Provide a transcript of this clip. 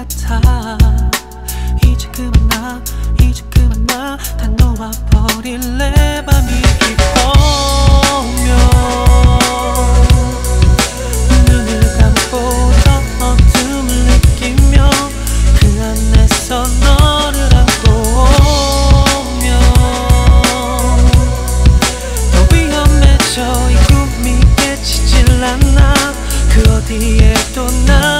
같아. 이제 그만 나 이제 그만 나다 놓아버릴래? 밤이 깊어오면 눈을 감고 더 어둠을 느끼며 그 안에서 너를 안고 오면 더 위험해져. 이 꿈이 깨지질 않아. 그 어디에도 나